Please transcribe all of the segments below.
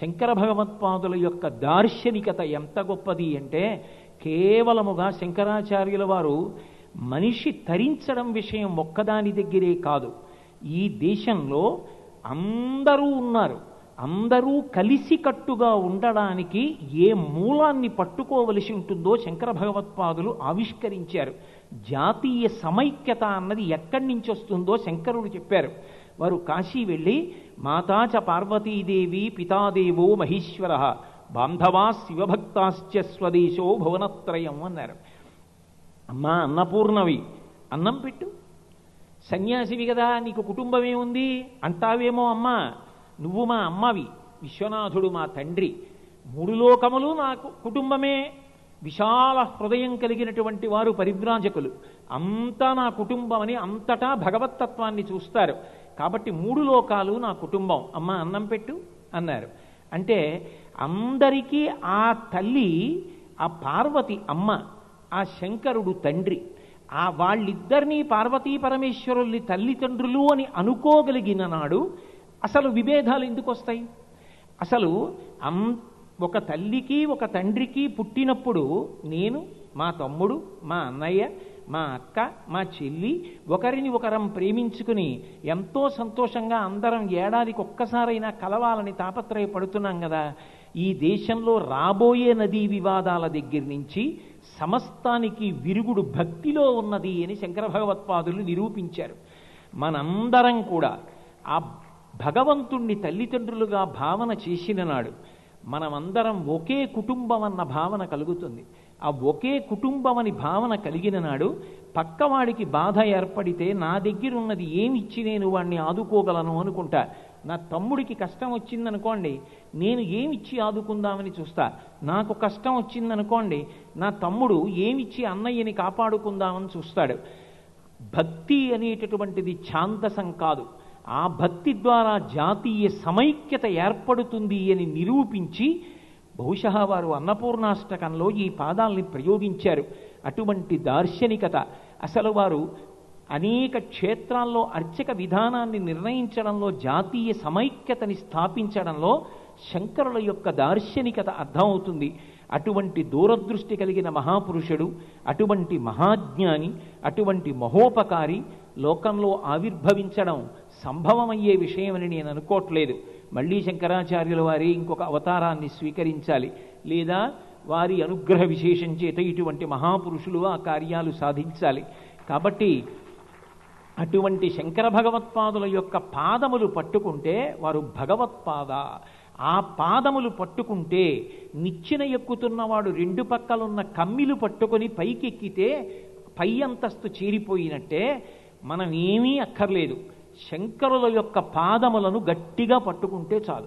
శంకర భగవత్పాదుల యొక్క దార్శనికత ఎంత గొప్పది అంటే కేవలముగా శంకరాచార్యుల వారు మనిషి తరించడం విషయం ఒక్కదాని దగ్గరే కాదు. ఈ దేశంలో అందరూ ఉన్నారు. అందరూ కలిసికట్టుగా ఉండడానికి ఏ మూలాన్ని పట్టుకోవలసి ఉంటుందో శంకర భగవత్పాదులు ఆవిష్కరించారు. జాతీయ సమైక్యత అన్నది ఎక్కడి నుంచి వస్తుందో శంకరుడు చెప్పారు. వారు కాశీ వెళ్ళి మాతా చ పార్వతీదేవి పితాదేవో మహేశ్వర. బాంధవా శివభక్తాశ్చ స్వదేశో భువనత్రయం అన్నారు. అమ్మా అన్నపూర్ణవి అన్నం పెట్టు. సన్యాసివి కదా నీకు కుటుంబమే ఉంది. అంటావేమో అమ్మా నువ్వు మా అమ్మవి విశ్వనాథుడు మా తండ్రి. మూడు లోకములు నాకు కుటుంబమే. విశాల హృదయం కలిగినటువంటి వారు పరివ్రాజకులు అంతా నా కుటుంబం అని అంతటా భగవత్తత్వాన్ని చూస్తారు. కాబట్టి మూడు లోకాలు నా కుటుంబం. అమ్మ అన్నం పెట్టు అన్నారు. అంటే అందరికీ ఆ తల్లి ఆ పార్వతి అమ్మ ఆ శంకరుడు తండ్రి ఆ వాళ్ళిద్దరినీ పార్వతీ పరమేశ్వరుల్ని తల్లిదండ్రులు అని అనుకోగలిగిన నాడు అసలు విభేదాలు ఎందుకు వస్తాయి అసలు అం ఒక తల్లికి ఒక తండ్రికి పుట్టినప్పుడు నేను మా తమ్ముడు మా అన్నయ్య మా అక్క మా చెల్లి ఒకరిని ఒకరం ప్రేమించుకుని ఎంతో సంతోషంగా అందరం ఏడాదికి ఒక్కసారైనా కలవాలని తాపత్రయపడుతున్నాం కదా. ఈ దేశంలో రాబోయే నదీ వివాదాల దగ్గర నుంచి సమస్తానికి విరుగుడు భక్తిలో ఉన్నది అని శంకర భగవత్పాదులు నిరూపించారు. మనందరం కూడా ఆ భగవంతుణ్ణి తల్లిదండ్రులుగా భావన చేసిన నాడు మనమందరం ఒకే కుటుంబం అన్న భావన కలుగుతుంది. ఆ ఒకే కుటుంబం అని భావన కలిగిన నాడు పక్కవాడికి బాధ ఏర్పడితే నా దగ్గర ఉన్నది ఏమి ఇచ్చి నేను వాడిని ఆదుకోగలను అనుకుంటా. నా తమ్ముడికి కష్టం వచ్చిందనుకోండి నేను ఏమిచ్చి ఆదుకుందామని చూస్తా. నాకు కష్టం వచ్చిందనుకోండి నా తమ్ముడు ఏమిచ్చి అన్నయ్యని కాపాడుకుందామని చూస్తాడు. భక్తి అనేటటువంటిది ఛాందసం కాదు. ఆ భక్తి ద్వారా జాతీయ సమైక్యత ఏర్పడుతుంది అని నిరూపించి బహుశా వారు అన్నపూర్ణాష్టకంలో ఈ పాదాల్ని ప్రయోగించారు. అటువంటి దార్శనికత. అసలు వారు అనేక క్షేత్రాల్లో అర్చక విధానాన్ని నిర్ణయించడంలో జాతీయ సమైక్యతని స్థాపించడంలో శంకరుల యొక్క దార్శనికత అర్థమవుతుంది. అటువంటి దూరదృష్టి కలిగిన మహాపురుషుడు అటువంటి మహాజ్ఞాని అటువంటి మహోపకారి లోకంలో ఆవిర్భవించడం సంభవమయ్యే విషయమని నేను అనుకోవట్లేదు. మళ్ళీ శంకరాచార్యుల వారి ఇంకొక అవతారాన్ని స్వీకరించాలి. లేదా వారి అనుగ్రహ విశేషం చేత ఇటువంటి మహాపురుషులు ఆ కార్యాలు సాధించాలి. కాబట్టి అటువంటి శంకర భగవత్పాదుల యొక్క పాదములు పట్టుకుంటే వారు భగవత్పాద. ఆ పాదములు పట్టుకుంటే నిచ్చెన ఎక్కుతున్నవాడు రెండు పక్కలున్న కమ్మిలు పట్టుకొని పైకెక్కితే పై అంతస్తు చేరిపోయినట్టే మనం ఏమీ అక్కర్లేదు. శంకరుల యొక్క పాదములను గట్టిగా పట్టుకుంటే చాలు.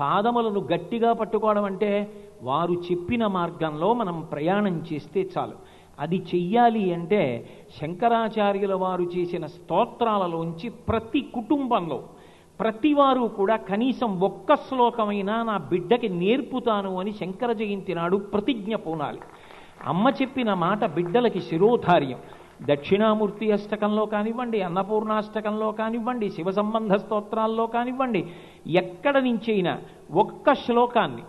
పాదములను గట్టిగా పట్టుకోవడం అంటే వారు చెప్పిన మార్గంలో మనం ప్రయాణం చేస్తే చాలు. అది చెయ్యాలి అంటే శంకరాచార్యుల వారు చేసిన స్తోత్రాలలోంచి ప్రతి కుటుంబంలో ప్రతివారు కూడా కనీసం ఒక్క శ్లోకమైనా నా బిడ్డకి నేర్పుతాను అని శంకర జయంతి నాడు ప్రతిజ్ఞ పూనాలి. అమ్మ చెప్పిన మాట బిడ్డలకి శిరోధార్యం. దక్షిణామూర్తి అష్టకంలో కానివ్వండి అన్నపూర్ణాష్టకంలో కానివ్వండి శివ సంబంధ స్తోత్రాల్లో కానివ్వండి ఎక్కడ నుంచైనా ఒక్క శ్లోకాన్ని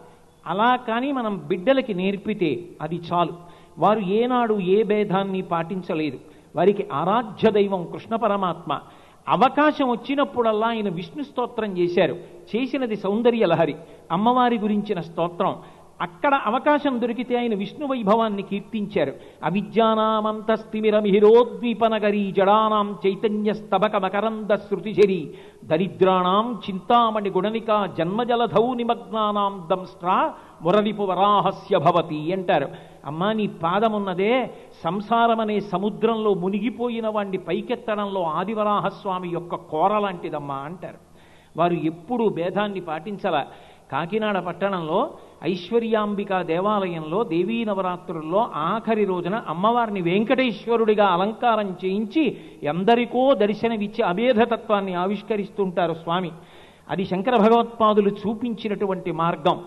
అలా కానీ మనం బిడ్డలకి నేర్పితే అది చాలు. వారు ఏనాడు ఏ భేదాన్ని పాటించలేదు. వారికి ఆరాధ్య దైవం కృష్ణ పరమాత్మ. అవకాశం వచ్చినప్పుడల్లా ఆయన విష్ణు స్తోత్రం చేశారు. చేసినది సౌందర్య లహరి అమ్మవారి గురించిన స్తోత్రం. అక్కడ అవకాశం దొరికితే ఆయన విష్ణు వైభవాన్ని కీర్తించారు. అవిద్యానామంతస్తిమిరమిహిరోద్వీపనగరీ జడానాం చైతన్య స్తబక మకరంద శృతిశరి. దరిద్రాణం చింతామణి గుణనిక జన్మజలధౌ నిమగ్నానాం దంస్ట్రా మురలిపు వరాహస్య భవతి అంటారు. అమ్మా నీ పాదమున్నదే సంసారమనే సముద్రంలో మునిగిపోయిన వాణ్ణి పైకెత్తడంలో ఆదివరాహస్వామి యొక్క కోర లాంటిదమ్మా అంటారు. వారు ఎప్పుడూ భేదాన్ని పాటించాల. కాకినాడ పట్టణంలో ఐశ్వర్యాంబిక దేవాలయంలో దేవీ నవరాత్రుల్లో ఆఖరి రోజున అమ్మవారిని వెంకటేశ్వరుడిగా అలంకారం చేయించి ఎందరికో దర్శనమిచ్చి అభేధతత్వాన్ని ఆవిష్కరిస్తుంటారు స్వామి. అది శంకర భగవత్పాదులు చూపించినటువంటి మార్గం.